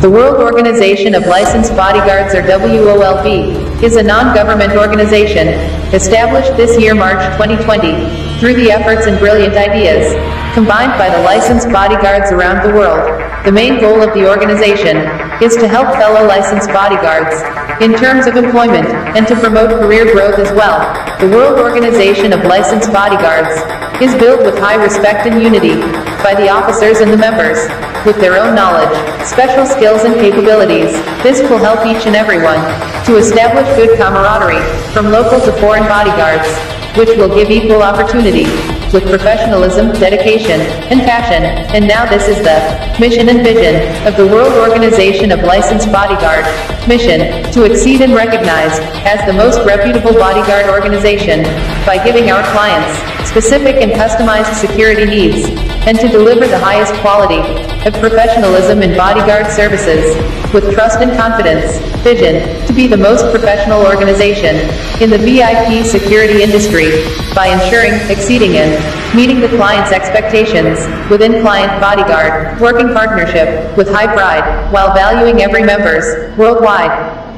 The World Organization of Licensed Bodyguards or WOLB is a non-government organization established this year March 2020 through the efforts and brilliant ideas combined by the licensed bodyguards around the world. The main goal of the organization is to help fellow licensed bodyguards in terms of employment and to promote career growth as well. The World Organization of Licensed Bodyguards is built with high respect and unity by the officers and the members with their own knowledge, special skills and capabilities. This will help each and everyone to establish good camaraderie from local to foreign bodyguards, which will give equal opportunity with professionalism, dedication, and passion. And now this is the mission and vision of the World Organization of Licensed Bodyguard. Mission to exceed and recognize as the most reputable bodyguard organization by giving our clients specific and customized security needs and to deliver the highest quality of professionalism in bodyguard services with trust and confidence. Vision to be the most professional organization in the VIP security industry by ensuring, exceeding and meeting the client's expectations within client bodyguard working partnership with high pride while valuing every members worldwide